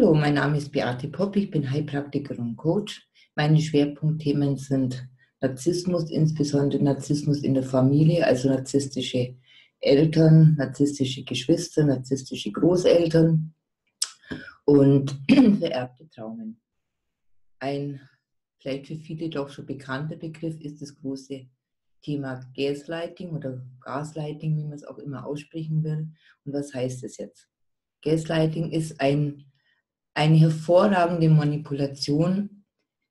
Hallo, mein Name ist Beate Popp, ich bin Heilpraktikerin und Coach. Meine Schwerpunktthemen sind Narzissmus, insbesondere Narzissmus in der Familie, also narzisstische Eltern, narzisstische Geschwister, narzisstische Großeltern und vererbte Traumen. Ein vielleicht für viele doch schon bekannter Begriff ist das große Thema Gaslighting oder Gaslighting, wie man es auch immer aussprechen will. Und was heißt das jetzt? Gaslighting ist ein, eine hervorragende Manipulation,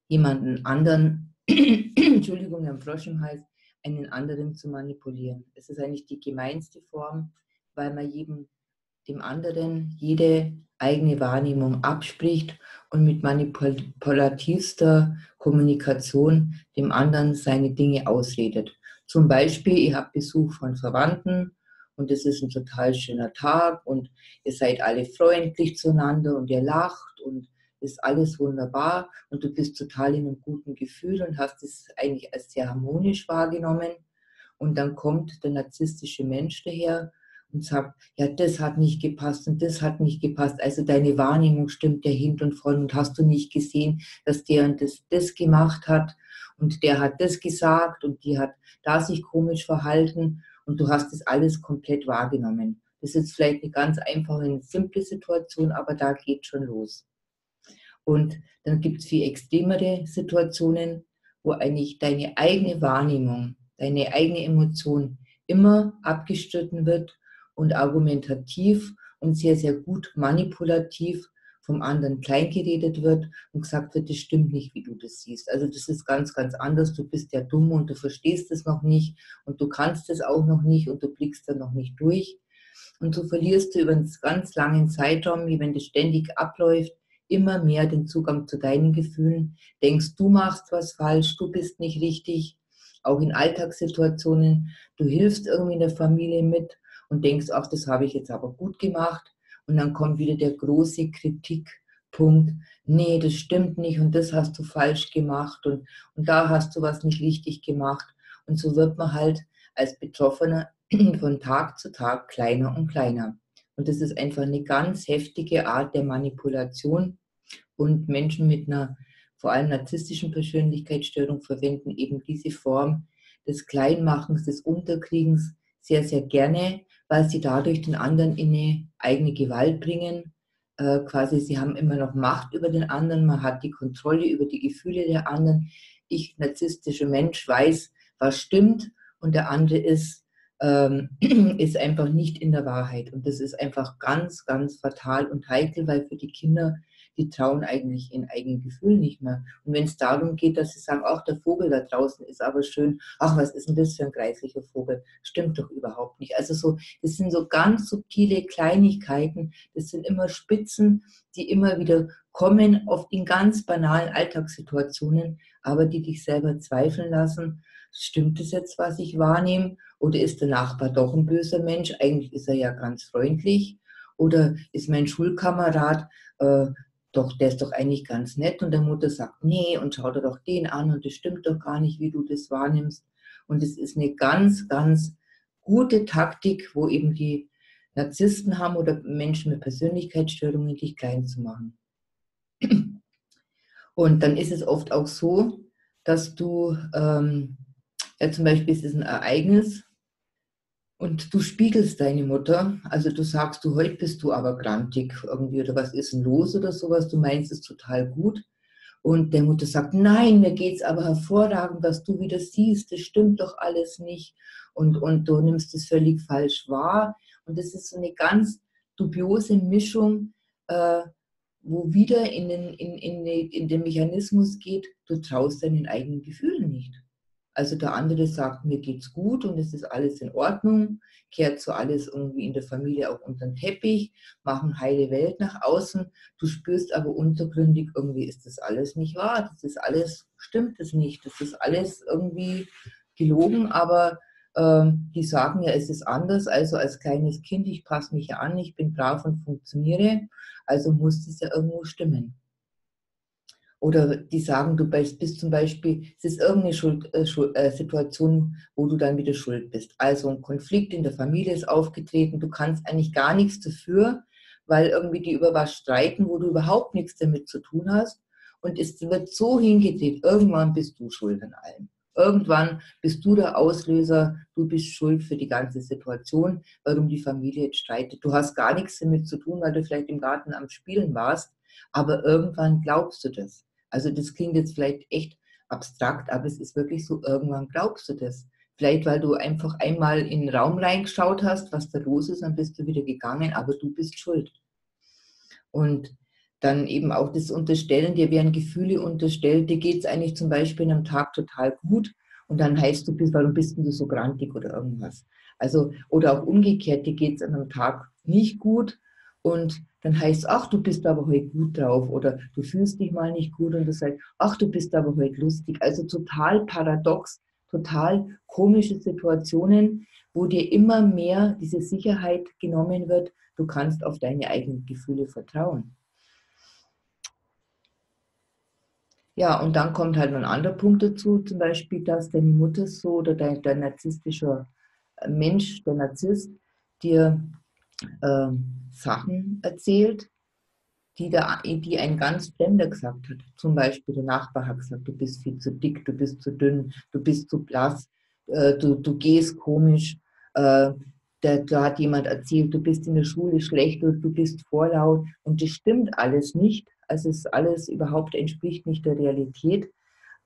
jemanden anderen, Entschuldigung, ein Frosch im Hals, einen anderen zu manipulieren. Es ist eigentlich die gemeinste Form, weil man jedem, dem anderen jede eigene Wahrnehmung abspricht und mit manipulativster Kommunikation dem anderen seine Dinge ausredet. Zum Beispiel, ihr habt Besuch von Verwandten und es ist ein total schöner Tag und ihr seid alle freundlich zueinander und ihr lacht und ist alles wunderbar und du bist total in einem guten Gefühl und hast es eigentlich als sehr harmonisch wahrgenommen. Und dann kommt der narzisstische Mensch daher und sagt, ja, das hat nicht gepasst und das hat nicht gepasst. Also deine Wahrnehmung stimmt ja hin und vorn und hast du nicht gesehen, dass der und das, das gemacht hat und der hat das gesagt und die hat da sich komisch verhalten und du hast das alles komplett wahrgenommen. Das ist vielleicht eine ganz einfache, eine simple Situation, aber da geht schon los. Und dann gibt es viel extremere Situationen, wo eigentlich deine eigene Wahrnehmung, deine eigene Emotion immer abgestritten wird und argumentativ und sehr, sehr gut manipulativ vom anderen kleingeredet wird und gesagt wird, das stimmt nicht, wie du das siehst. Also das ist ganz, ganz anders. Du bist ja dumm und du verstehst es noch nicht und du kannst es auch noch nicht und du blickst da noch nicht durch. Und so verlierst du über einen ganz langen Zeitraum, wie wenn das ständig abläuft, immer mehr den Zugang zu deinen Gefühlen. Denkst, du machst was falsch, du bist nicht richtig. Auch in Alltagssituationen, du hilfst irgendwie in der Familie mit und denkst, ach, das habe ich jetzt aber gut gemacht. Und dann kommt wieder der große Kritikpunkt, nee, das stimmt nicht und das hast du falsch gemacht und, und da hast du was nicht richtig gemacht. Und so wird man halt als Betroffener von Tag zu Tag kleiner und kleiner. Und das ist einfach eine ganz heftige Art der Manipulation. Und Menschen mit einer vor allem narzisstischen Persönlichkeitsstörung verwenden eben diese Form des Kleinmachens, des Unterkriegens sehr, sehr gerne, weil sie dadurch den anderen in eine eigene Gewalt bringen. Äh, quasi, sie haben immer noch Macht über den anderen, man hat die Kontrolle über die Gefühle der anderen. Ich, narzisstischer Mensch, weiß, was stimmt und der andere ist, ähm, ist einfach nicht in der Wahrheit. Und das ist einfach ganz, ganz fatal und heikel, weil für die Kinder die trauen eigentlich in eigenen Gefühlen nicht mehr. Und wenn es darum geht, dass sie sagen, ach, der Vogel da draußen ist aber schön, ach, was ist denn das für ein kreislicher Vogel? Stimmt doch überhaupt nicht. Also so, das sind so ganz subtile Kleinigkeiten, das sind immer Spitzen, die immer wieder kommen, oft in ganz banalen Alltagssituationen, aber die dich selber zweifeln lassen. Stimmt es jetzt, was ich wahrnehme? Oder ist der Nachbar doch ein böser Mensch? Eigentlich ist er ja ganz freundlich. Oder ist mein Schulkamerad äh, doch, der ist doch eigentlich ganz nett. Und der Mutter sagt, nee, und schau dir doch den an und das stimmt doch gar nicht, wie du das wahrnimmst. Und es ist eine ganz, ganz gute Taktik, wo eben die Narzissten haben oder Menschen mit Persönlichkeitsstörungen, dich klein zu machen. Und dann ist es oft auch so, dass du, ähm, ja zum Beispiel ist es ein Ereignis, und du spiegelst deine Mutter, also du sagst, du heute bist du aber grantig irgendwie oder was ist denn los oder sowas, du meinst es total gut. Und der Mutter sagt, nein, mir geht es aber hervorragend, was du wieder siehst, das stimmt doch alles nicht. Und, und du nimmst es völlig falsch wahr. Und das ist so eine ganz dubiose Mischung, äh, wo wieder in den, in, in, in den Mechanismus geht, du traust deinen eigenen Gefühlen nicht. Also der andere sagt, mir geht's gut und es ist alles in Ordnung, kehrt so alles irgendwie in der Familie auch unter den Teppich, machen heile Welt nach außen. Du spürst aber untergründig, irgendwie ist das alles nicht wahr, das ist alles, stimmt es nicht, das ist alles irgendwie gelogen, aber ähm, die sagen ja, es ist anders, also als kleines Kind, ich passe mich ja an, ich bin brav und funktioniere, also muss es ja irgendwo stimmen. Oder die sagen, du bist zum Beispiel, es ist irgendeine Schuld, äh, äh, Situation, wo du dann wieder schuld bist. Also ein Konflikt in der Familie ist aufgetreten, du kannst eigentlich gar nichts dafür, weil irgendwie die über was streiten, wo du überhaupt nichts damit zu tun hast. Und es wird so hingedreht, irgendwann bist du schuld an allem. Irgendwann bist du der Auslöser, du bist schuld für die ganze Situation, warum die Familie jetzt streitet. Du hast gar nichts damit zu tun, weil du vielleicht im Garten am Spielen warst, aber irgendwann glaubst du das. Also das klingt jetzt vielleicht echt abstrakt, aber es ist wirklich so, irgendwann glaubst du das. Vielleicht, weil du einfach einmal in den Raum reingeschaut hast, was da los ist, dann bist du wieder gegangen, aber du bist schuld. Und dann eben auch das Unterstellen, dir werden Gefühle unterstellt, dir geht es eigentlich zum Beispiel in einem Tag total gut und dann heißt du, warum bist du so grantig oder irgendwas. Also, oder auch umgekehrt, dir geht es an einem Tag nicht gut und dann heißt es, ach, du bist aber heute gut drauf oder du fühlst dich mal nicht gut und du sagst, ach, du bist aber heute lustig. Also total paradox, total komische Situationen, wo dir immer mehr diese Sicherheit genommen wird, du kannst auf deine eigenen Gefühle vertrauen. Ja, und dann kommt halt noch ein anderer Punkt dazu, zum Beispiel, dass deine Mutter so oder dein, dein narzisstischer Mensch, der Narzisst, dir äh, Sachen erzählt, die, der, die ein ganz Fremder gesagt hat. Zum Beispiel der Nachbar hat gesagt, du bist viel zu dick, du bist zu dünn, du bist zu blass, äh, du, du gehst komisch. Äh, da, da, hat jemand erzählt, du bist in der Schule schlecht oder du bist vorlaut. Und das stimmt alles nicht. Also es alles überhaupt entspricht nicht der Realität.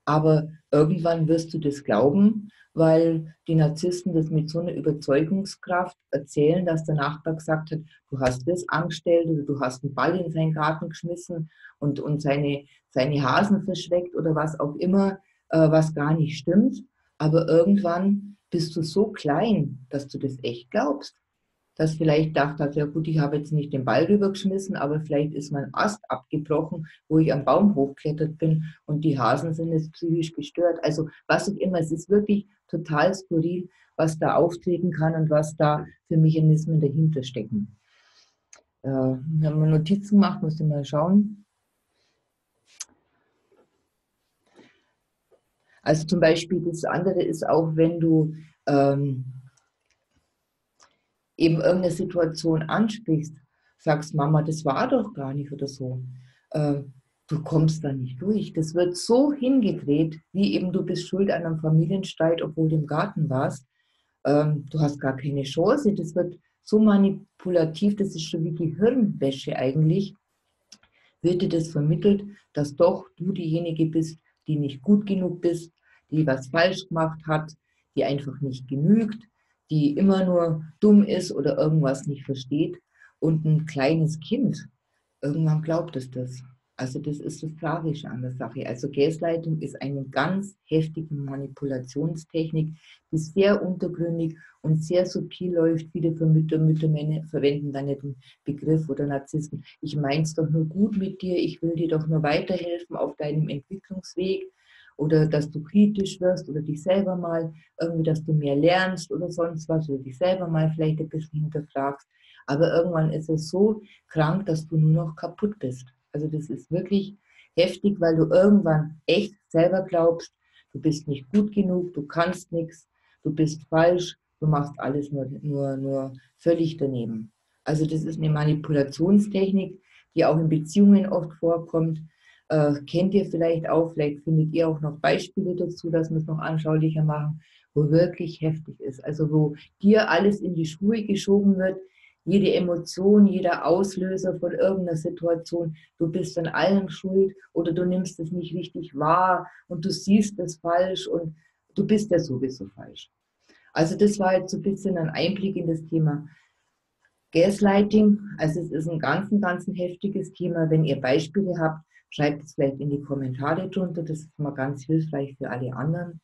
Aber irgendwann wirst du das glauben, weil die Narzissten das mit so einer Überzeugungskraft erzählen, dass der Nachbar gesagt hat, du hast das angestellt oder du hast einen Ball in seinen Garten geschmissen und, und seine, seine Hasen verschreckt oder was auch immer, äh, was gar nicht stimmt. Aber irgendwann bist du so klein, dass du das echt glaubst dass vielleicht dachte, ja gut, ich habe jetzt nicht den Ball rübergeschmissen, aber vielleicht ist mein Ast abgebrochen, wo ich am Baum hochklettert bin und die Hasen sind jetzt psychisch gestört. Also was auch immer, es ist wirklich total skurril, was da auftreten kann und was da für Mechanismen dahinter stecken. Äh, wir haben Notizen gemacht, muss ich mal schauen. Also zum Beispiel das andere ist auch, wenn du ähm, eben irgendeine Situation ansprichst, sagst, Mama, das war doch gar nicht oder so, äh, du kommst da nicht durch. Das wird so hingedreht, wie eben du bist schuld an einem Familienstreit, obwohl du im Garten warst. Ähm, du hast gar keine Chance. Das wird so manipulativ, das ist schon wie Gehirnwäsche eigentlich, wird dir das vermittelt, dass doch du diejenige bist, die nicht gut genug bist, die was falsch gemacht hat, die einfach nicht genügt, die immer nur dumm ist oder irgendwas nicht versteht. Und ein kleines Kind, irgendwann glaubt es das. Also das ist das Tragische an der Sache. Also Gaslighting ist eine ganz heftige Manipulationstechnik, die sehr untergründig und sehr subtil läuft. Viele Mütter, Mütter verwenden dann den Begriff oder Narzissten. Ich meine es doch nur gut mit dir, ich will dir doch nur weiterhelfen auf deinem Entwicklungsweg oder dass du kritisch wirst oder dich selber mal irgendwie, dass du mehr lernst oder sonst was oder dich selber mal vielleicht ein bisschen hinterfragst. Aber irgendwann ist es so krank, dass du nur noch kaputt bist. Also das ist wirklich heftig, weil du irgendwann echt selber glaubst, du bist nicht gut genug, du kannst nichts, du bist falsch, du machst alles nur, nur, nur völlig daneben. Also das ist eine Manipulationstechnik, die auch in Beziehungen oft vorkommt, äh, kennt ihr vielleicht auch, vielleicht findet ihr auch noch Beispiele dazu, dass wir es noch anschaulicher machen, wo wirklich heftig ist. Also wo dir alles in die Schuhe geschoben wird, jede Emotion, jeder Auslöser von irgendeiner Situation, du bist an allem schuld oder du nimmst es nicht richtig wahr und du siehst es falsch und du bist ja sowieso falsch. Also das war jetzt so ein bisschen ein Einblick in das Thema Gaslighting. Also es ist ein ganz, ganz heftiges Thema. Wenn ihr Beispiele habt, Schreibt es vielleicht in die Kommentare drunter, das ist mal ganz hilfreich für alle anderen.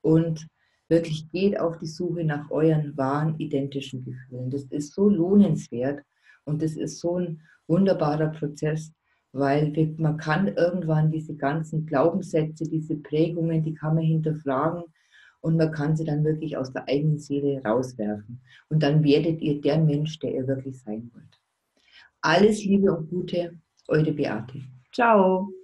Und wirklich geht auf die Suche nach euren wahren identischen Gefühlen. Das ist so lohnenswert und das ist so ein wunderbarer Prozess, weil man kann irgendwann diese ganzen Glaubenssätze, diese Prägungen, die kann man hinterfragen und man kann sie dann wirklich aus der eigenen Seele rauswerfen. Und dann werdet ihr der Mensch, der ihr wirklich sein wollt. Alles Liebe und Gute, eure Beate. Ciao!